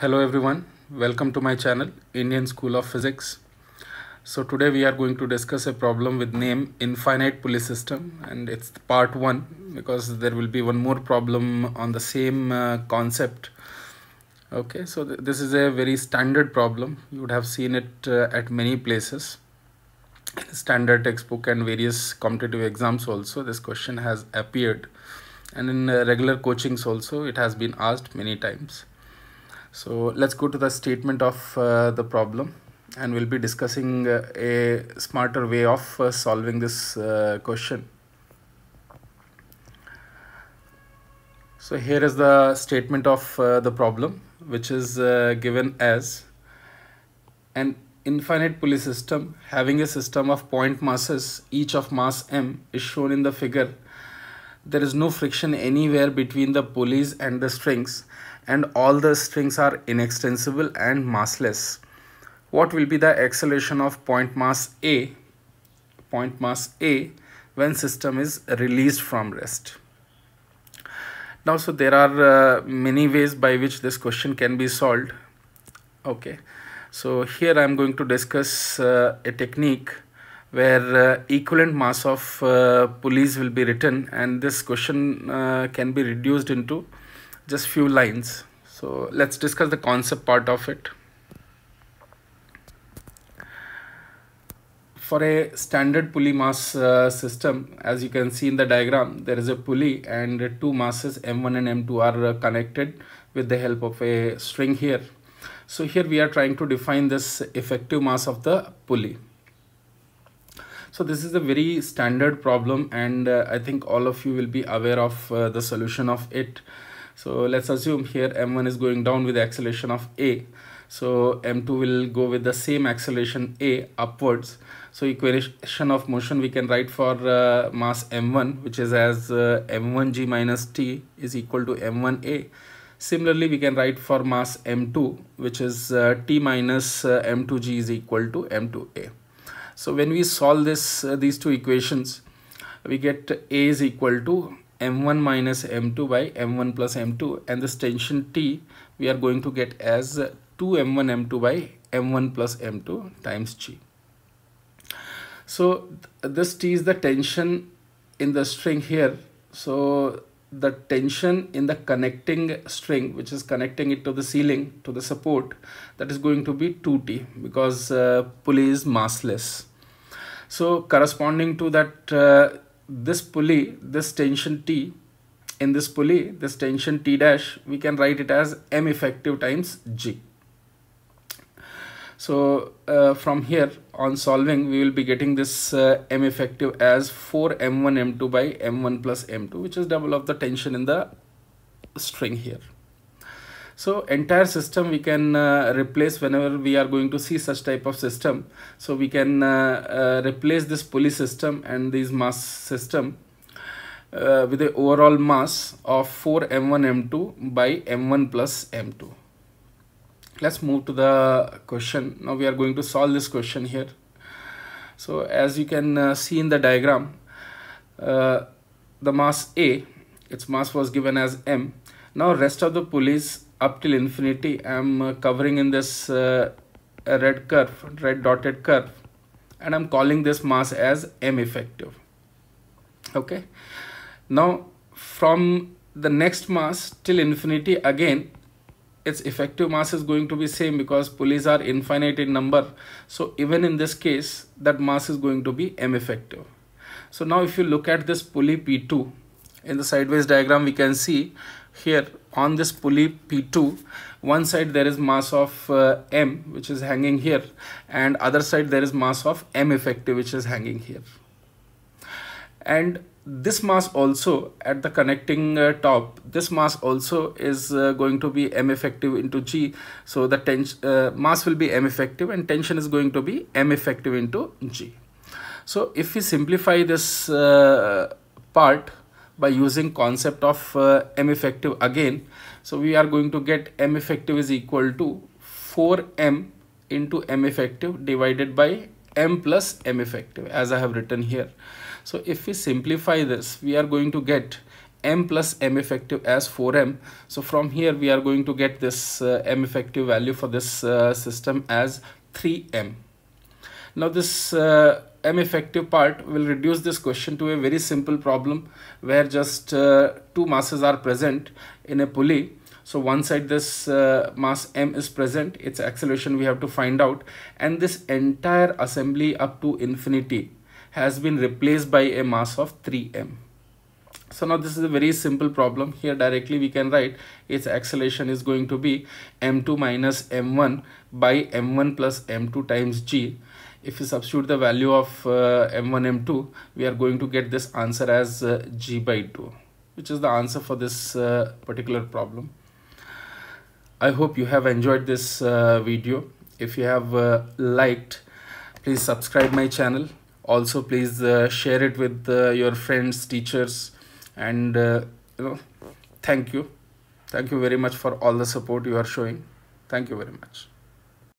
Hello everyone, welcome to my channel Indian School of Physics. So today we are going to discuss a problem with name infinite pulley system and it's part 1 because there will be one more problem on the same uh, concept. Okay, so th this is a very standard problem. You would have seen it uh, at many places. Standard textbook and various competitive exams also this question has appeared and in uh, regular coachings also it has been asked many times so let's go to the statement of uh, the problem and we'll be discussing uh, a smarter way of uh, solving this uh, question. So here is the statement of uh, the problem which is uh, given as an infinite pulley system having a system of point masses each of mass m is shown in the figure. There is no friction anywhere between the pulleys and the strings and all the strings are inextensible and massless. What will be the acceleration of point mass a? Point mass a when system is released from rest. Now so there are uh, many ways by which this question can be solved. Okay. So here i am going to discuss uh, a technique where uh, equivalent mass of uh, pulleys will be written and this question uh, can be reduced into just few lines. So let's discuss the concept part of it. For a standard pulley mass uh, system as you can see in the diagram there is a pulley and two masses m1 and m2 are uh, connected with the help of a string here. So here we are trying to define this effective mass of the pulley. So this is a very standard problem and uh, i think all of you will be aware of uh, the solution of it so let's assume here m1 is going down with the acceleration of a. So m2 will go with the same acceleration a upwards. So equation of motion we can write for uh, mass m1 which is as uh, m1g minus t is equal to m1a similarly we can write for mass m2 which is uh, t minus uh, m2g is equal to m2a so when we solve this uh, these two equations we get a is equal to m1 minus m2 by m1 plus m2 and this tension T we are going to get as 2m1 m2 by m1 plus m2 times G. So th this T is the tension in the string here. So the tension in the connecting string which is connecting it to the ceiling to the support that is going to be 2T because uh, pulley is massless. So corresponding to that uh, this pulley, this tension T, in this pulley, this tension T dash, we can write it as M effective times G. So uh, from here on solving, we will be getting this uh, M effective as 4 M1 M2 by M1 plus M2, which is double of the tension in the string here. So entire system we can uh, replace whenever we are going to see such type of system. So we can uh, uh, replace this pulley system and this mass system uh, with the overall mass of 4 m1 m2 by m1 plus m2. Let's move to the question. Now we are going to solve this question here. So as you can uh, see in the diagram, uh, the mass A, its mass was given as m. Now rest of the pulleys up till infinity I'm uh, covering in this uh, red curve red dotted curve and I'm calling this mass as M effective. Okay? Now from the next mass till infinity again its effective mass is going to be same because pulleys are infinite in number. So even in this case that mass is going to be M effective. So now if you look at this pulley P2 in the sideways diagram we can see here on this pulley P2 one side there is mass of uh, M which is hanging here and other side there is mass of M effective which is hanging here. And this mass also at the connecting uh, top this mass also is uh, going to be M effective into G. So the tension uh, mass will be M effective and tension is going to be M effective into G. So if we simplify this uh, part by using concept of uh, M effective again. So we are going to get M effective is equal to 4M into M effective divided by M plus M effective as I have written here. So if we simplify this, we are going to get m plus m effective as 4m so from here we are going to get this uh, m effective value for this uh, system as 3m now this uh, m effective part will reduce this question to a very simple problem where just uh, two masses are present in a pulley. So one side this uh, mass m is present its acceleration we have to find out and this entire assembly up to infinity has been replaced by a mass of 3m so now this is a very simple problem. Here directly we can write its acceleration is going to be m2 minus m1 by m1 plus m2 times g if we substitute the value of uh, m1 m2 we are going to get this answer as uh, g by 2 which is the answer for this uh, particular problem. I hope you have enjoyed this uh, video. If you have uh, liked please subscribe my channel. Also please uh, share it with your friends teachers and you know thank you. Thank you very much for all the support you are showing. Thank you very much